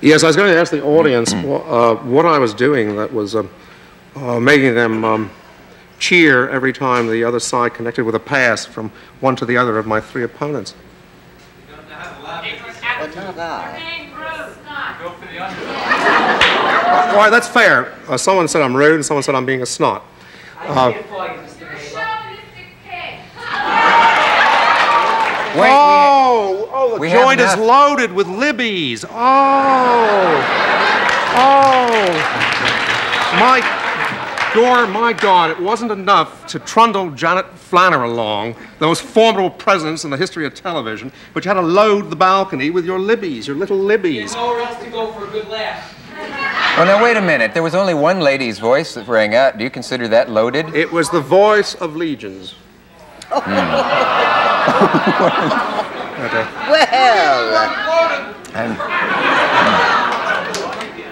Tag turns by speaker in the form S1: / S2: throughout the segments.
S1: Yes, I was going to ask the audience uh, what I was doing that was um, uh, making them um, cheer every time the other side connected with a pass from one to the other of my three opponents. Why, that's fair. Uh, someone said I'm rude, and someone said I'm being a snot. Uh,
S2: Wait,
S1: oh, oh, the
S2: we
S1: joint is loaded with libbies. Oh, oh, my Gore, my God, it wasn't enough to trundle Janet Flanner along, the most formidable presence in the history of television, but you had to load the balcony with your libbies, your little libbies.
S3: Nowhere else to go for a good laugh.
S2: Well, now wait a minute. There was only one lady's voice that rang out. Do you consider that loaded?
S1: It was the voice of legions. Hmm.
S4: Well,
S2: I'm,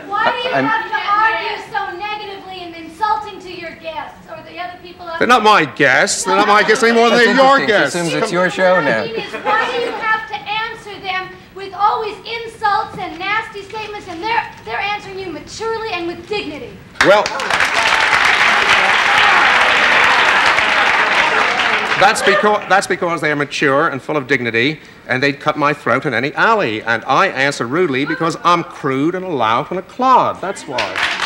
S5: Why do you
S2: I'm-
S5: have to argue so negatively and insulting to your guests or the other people out
S1: They're not my guests. They're not my guests any more than they're your
S2: interesting. She
S1: guests.
S2: assumes it's your show now.
S5: I mean is, why do you have to answer them with always insults and nasty statements, and they're they're answering you maturely and with dignity?
S1: Well, that's because, that's because they are mature and full of dignity, and they'd cut my throat in any alley. And I answer rudely because I'm crude and a lout and a clod. That's why.